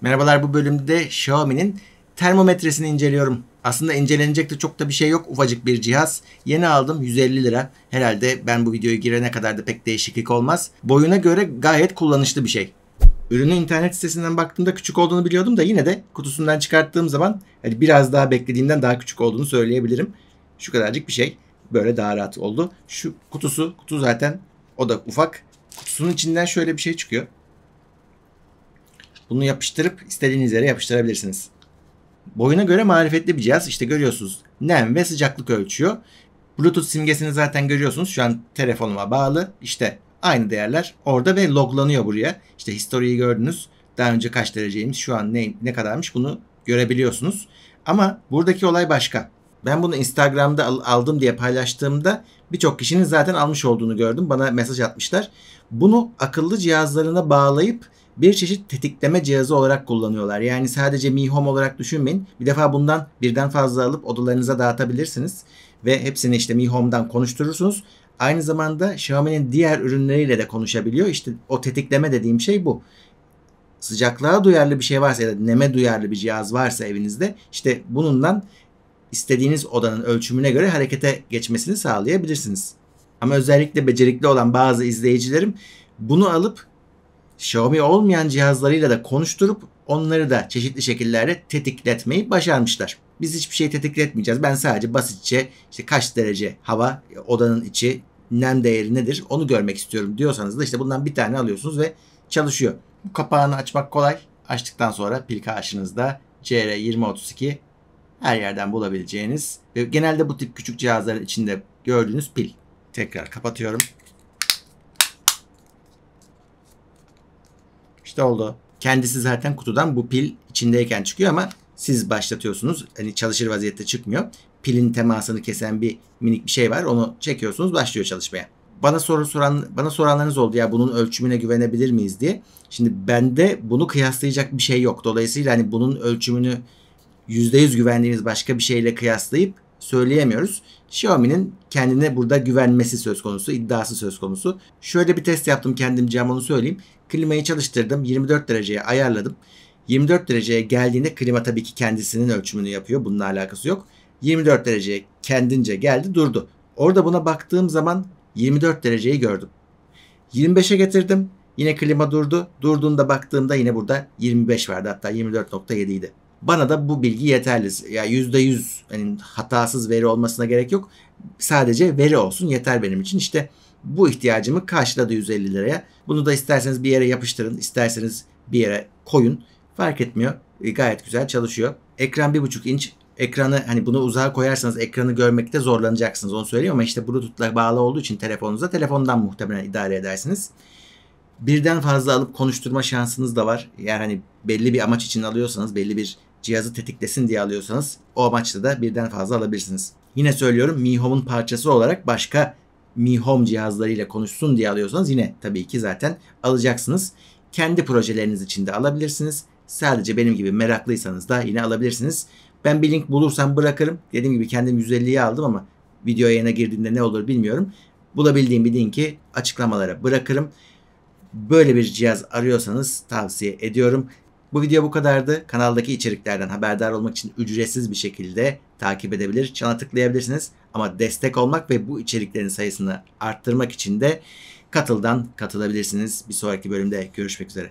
Merhabalar bu bölümde Xiaomi'nin termometresini inceliyorum. Aslında incelenecek de çok da bir şey yok. Ufacık bir cihaz. Yeni aldım 150 lira. Herhalde ben bu videoyu girene kadar da pek değişiklik olmaz. Boyuna göre gayet kullanışlı bir şey. Ürünün internet sitesinden baktığımda küçük olduğunu biliyordum da yine de kutusundan çıkarttığım zaman hani biraz daha beklediğimden daha küçük olduğunu söyleyebilirim. Şu kadarcık bir şey. Böyle daha rahat oldu. Şu kutusu, kutu zaten o da ufak. Kutusunun içinden şöyle bir şey çıkıyor. Bunu yapıştırıp istediğiniz yere yapıştırabilirsiniz. Boyuna göre marifetli bir cihaz. İşte görüyorsunuz nem ve sıcaklık ölçüyor. Bluetooth simgesini zaten görüyorsunuz. Şu an telefonuma bağlı. İşte aynı değerler orada ve loglanıyor buraya. İşte historiyi gördünüz. Daha önce kaç dereceymiş, şu an ne, ne kadarmış bunu görebiliyorsunuz. Ama buradaki olay başka. Ben bunu Instagram'da aldım diye paylaştığımda birçok kişinin zaten almış olduğunu gördüm. Bana mesaj atmışlar. Bunu akıllı cihazlarına bağlayıp bir çeşit tetikleme cihazı olarak kullanıyorlar. Yani sadece Mi Home olarak düşünmeyin. Bir defa bundan birden fazla alıp odalarınıza dağıtabilirsiniz. Ve hepsini işte Mi Home'dan konuşturursunuz. Aynı zamanda Xiaomi'nin diğer ürünleriyle de konuşabiliyor. İşte o tetikleme dediğim şey bu. Sıcaklığa duyarlı bir şey varsa ya da neme duyarlı bir cihaz varsa evinizde işte bunundan istediğiniz odanın ölçümüne göre harekete geçmesini sağlayabilirsiniz. Ama özellikle becerikli olan bazı izleyicilerim bunu alıp Xiaomi olmayan cihazlarıyla da konuşturup onları da çeşitli şekillerde tetikletmeyi başarmışlar. Biz hiçbir şey tetikletmeyeceğiz. Ben sadece basitçe işte kaç derece hava, odanın içi, nem değeri nedir onu görmek istiyorum diyorsanız da işte bundan bir tane alıyorsunuz ve çalışıyor. Bu kapağını açmak kolay. Açtıktan sonra pil karşınızda CR2032 her yerden bulabileceğiniz ve genelde bu tip küçük cihazların içinde gördüğünüz pil. Tekrar kapatıyorum. İşte oldu. Kendisi zaten kutudan bu pil içindeyken çıkıyor ama siz başlatıyorsunuz. Hani çalışır vaziyette çıkmıyor. Pilin temasını kesen bir minik bir şey var. Onu çekiyorsunuz başlıyor çalışmaya. Bana soru soran bana soranlarınız oldu ya bunun ölçümüne güvenebilir miyiz diye. Şimdi bende bunu kıyaslayacak bir şey yok. Dolayısıyla hani bunun ölçümünü %100 güvendiğimiz başka bir şeyle kıyaslayıp söyleyemiyoruz. Xiaomi'nin kendine burada güvenmesi söz konusu, iddiası söz konusu. Şöyle bir test yaptım kendimce ama onu söyleyeyim. Klimayı çalıştırdım, 24 dereceye ayarladım. 24 dereceye geldiğinde klima tabii ki kendisinin ölçümünü yapıyor. Bununla alakası yok. 24 dereceye kendince geldi durdu. Orada buna baktığım zaman 24 dereceyi gördüm. 25'e getirdim. Yine klima durdu. Durduğunda baktığımda yine burada 25 vardı. Hatta 24.7 idi. Bana da bu bilgi yeterli. Ya yani %100 yani hatasız veri olmasına gerek yok. Sadece veri olsun yeter benim için. İşte bu ihtiyacımı karşıladı 150 liraya. Bunu da isterseniz bir yere yapıştırın, isterseniz bir yere koyun. Fark etmiyor. E, gayet güzel çalışıyor. Ekran 1.5 inç. Ekranı hani bunu uzağa koyarsanız ekranı görmekte zorlanacaksınız onu söyleyeyim ama işte Bluetooth'la bağlı olduğu için telefonunuza telefondan muhtemelen idare edersiniz. Birden fazla alıp konuşturma şansınız da var. Yani hani belli bir amaç için alıyorsanız, belli bir cihazı tetiklesin diye alıyorsanız o amaçla da birden fazla alabilirsiniz. Yine söylüyorum Mi Home'un parçası olarak başka Mi Home cihazlarıyla konuşsun diye alıyorsanız yine tabii ki zaten alacaksınız. Kendi projeleriniz için de alabilirsiniz. Sadece benim gibi meraklıysanız da yine alabilirsiniz. Ben bir link bulursam bırakırım. Dediğim gibi kendim 150'ye aldım ama video yayına girdiğinde ne olur bilmiyorum. Bulabildiğim bir linki açıklamalara bırakırım. Böyle bir cihaz arıyorsanız tavsiye ediyorum. Bu video bu kadardı. Kanaldaki içeriklerden haberdar olmak için ücretsiz bir şekilde takip edebilir, çana tıklayabilirsiniz. Ama destek olmak ve bu içeriklerin sayısını arttırmak için de katıldan katılabilirsiniz. Bir sonraki bölümde görüşmek üzere.